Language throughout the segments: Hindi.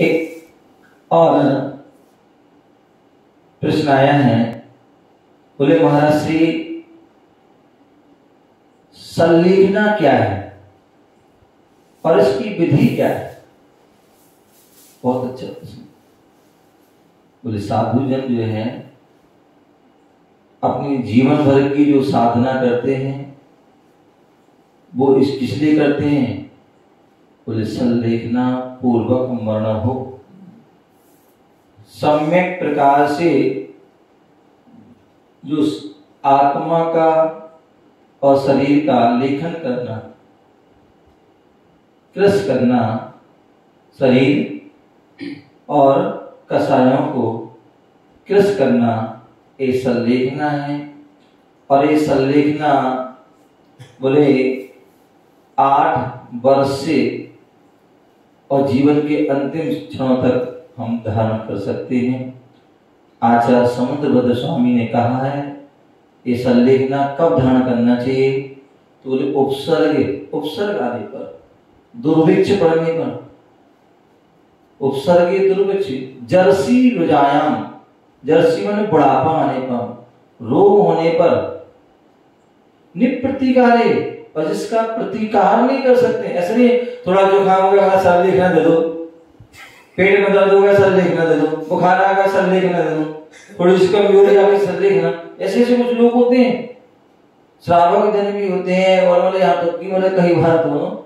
एक और प्रश्न आया है। बोले, महाराज श्री संलेखना क्या है? और इसकी विधि क्या है? बहुत अच्छा प्रश्न। बोले, साधु जन जो है, अपनी जीवन भर की जो साधना करते हैं, वो इस इसलिए करते हैं? बोले संलेखना पूर्वक मरण हो। सम्यक प्रकार से जो आत्मा का और शरीर का लेखन करना कृष करना शरीर और कसायों को कृष करना, ये संलेखना है। और ये संलेखना बोले आठ वर्ष से और जीवन के अंतिम क्षणों तक हम धारण कर सकते हैं। आचार्य समुद्र समुद्रभद्र स्वामी ने कहा है ये संलेखना कब धारण करना चाहिए? तो बोले, उपसर्ग उपसर्ग आने पर। दुर्भिक्ष पड़ने पर। उपसर्ग दुर्भिक्ष। जर्सी रुजायाम। जर्सी मैंने बुढ़ापा आने पर, रोग होने पर। निप्रतिकारे और जिसका प्रतिकार नहीं कर सकते, ऐसे नहीं, थोड़ा जो खाओगे हमारा सर लिखना दे दो। पेट में दर्द होगा, सर लिखना दे दो। बुखार आ गया सर लिखना दे दो। थोड़ी सी कमज़ोरी आ सर लिखना। ऐसे ऐसे कुछ लोग होते हैं। श्रावक जन भी होते हैं, और बोले, यहाँ तक की बोले कई बार तो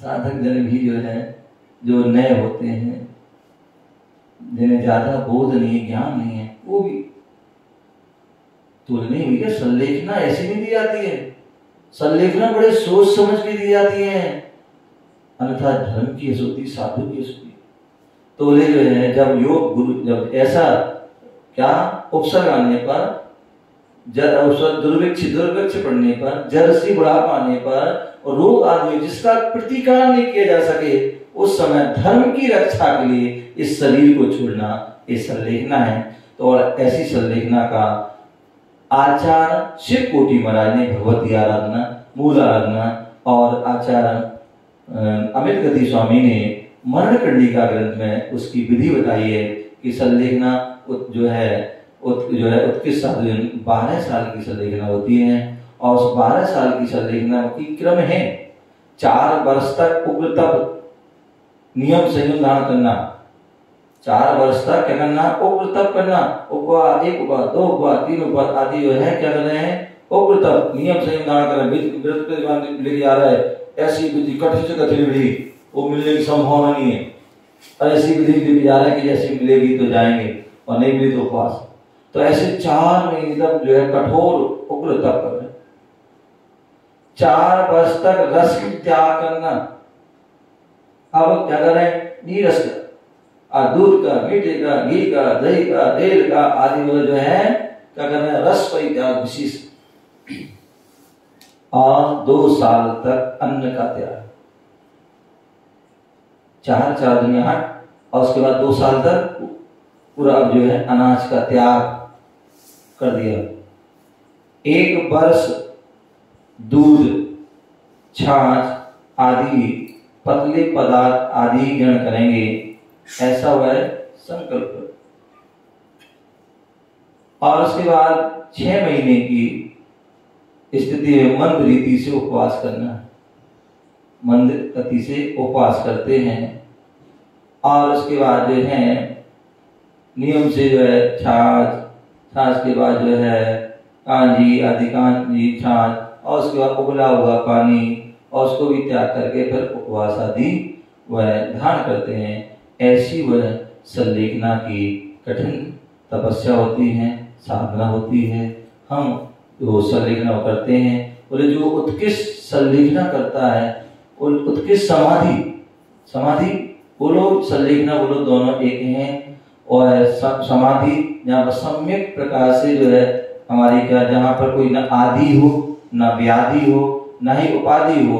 साधक जन भी जो है, जो नए होते हैं, जिन्हें ज़्यादा बोध नहीं है, ज्ञान नहीं है, वो भी तुलने हुई है संलेखना ऐसी भी दी जाती है। संलेखना बड़े सोच समझ के दी जाती है। अन्यथा धर्म की हसूती साधु की हसूती तो बोले जो है, जब योग गुरु, जब ऐसा क्या उपसर्ग आने पर दुर्भिक्ष दुर्भिक्ष पड़ने पर जरसी बुढ़ापा आने पर, और रोग आदि जिसका प्रतिकार नहीं किया जा सके, उस समय धर्म की रक्षा के लिए इस शरीर को छोड़ना, ये संलेखना है। तो और ऐसी संलेखना का आचार शिव कोटि महाराज ने भगवती आराधना मूल आराधना और आचार्य अमित गति स्वामी ने मरण कंडिका ग्रंथ में उसकी विधि बताई है कि संलेखना जो है उत, जो है उत्कृष्ट साधु बारह साल की संलेखना होती है और उस बारह साल की संलेखना की क्रम है। चार वर्ष तक उग्र तप नियम संयम धारण करना। चार वर्ष तक क्या करना? उग्र तप करना। उपवास एक उपवास दो उपवास तीन उपवास आदि जो है, क्या कर रहे हैं? उग्र तप, नियम संयम धारण कर लेके जा रहा है। ऐसी विधि कठिन से कठिन विधि, वो मिलने की संभावना नहीं है। और ऐसी विधि लेके जा रहा है कि जैसे मिलेगी तो जाएँगे, और नहीं मिले तो उपवास। तो ऐसे चार महीने तक जो है, कठोर उग्र तप कर रहे चार वर्ष तक रस त्याग करना। अब क्या कर? रहे हैं नीरस का दूध का, मीठे का, घी का, दही का, तेल का आदि मतलब जो है, क्या कर रहे हैं, रस परित्याग विशेष। और दो साल तक अन्न का त्याग। चार चार दिन आठ और उसके बाद दो साल तक पूरा जो है अनाज का त्याग कर दिया। एक वर्ष दूध, छाछ आदि, पतले पदार्थ आदि ग्रहण करेंगे। ऐसा वह संकल्प। और उसके बाद छह महीने की स्थिति में मंद रीति से उपवास करना। मंद गति से उपवास करते हैं। और उसके बाद जो है, नियम से जो है छाछ छाछ के बाद जो है कांजी, आदि कांजी, छाछ, और उसके बाद उबला हुआ पानी, और उसको भी त्याग करके फिर उपवास आदि वह धारण करते हैं। ऐसी वह संलेखना की कठिन तपस्या होती है, साधना होती है। हम जो संलेखना करते हैं बोले जो उत्कृष्ट संलेखना करता है उत्कृष्ट समाधि समाधि, बोलो संलेखना बोलो दोनों एक हैं, और समाधि जहाँ सम्यक प्रकार से जो है हमारी क्या, जहाँ पर कोई न आदि हो, न व्याधि हो, न ही उपाधि हो,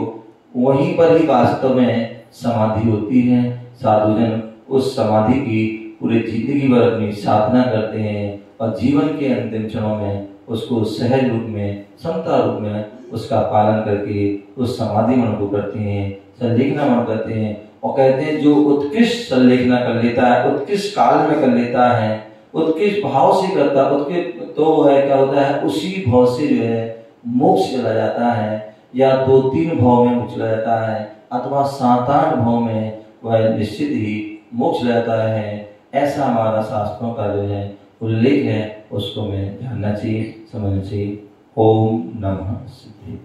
वहीं पर ही वास्तव में समाधि होती है। साधुजन उस समाधि की पूरे ज़िंदगी भर अपनी साधना करते हैं और जीवन के अंतिम क्षणों में उसको सहज रूप में, समता रूप में उसका पालन करके उस समाधि मन को करते हैं, संलेखना मन करते हैं और कहते हैं, जो उत्कृष्ट संलेखना कर लेता है, उत्कृष्ट काल में कर लेता है, उत्कृष्ट भाव से करता, उत्कृष्ट तो है, क्या होता है, उसी भाव से जो है, मोक्ष चला जाता है या दो तीन भाव में मोक्ष चला जाता है। अथवा सात भाव में वह निश्चित ही मोक्ष रहता है, ऐसा हमारा शास्त्रों का जो है उल्लेख है, उसको मैं जानना चाहिए, समझना चाहिए। ओम नमः सिद्धि।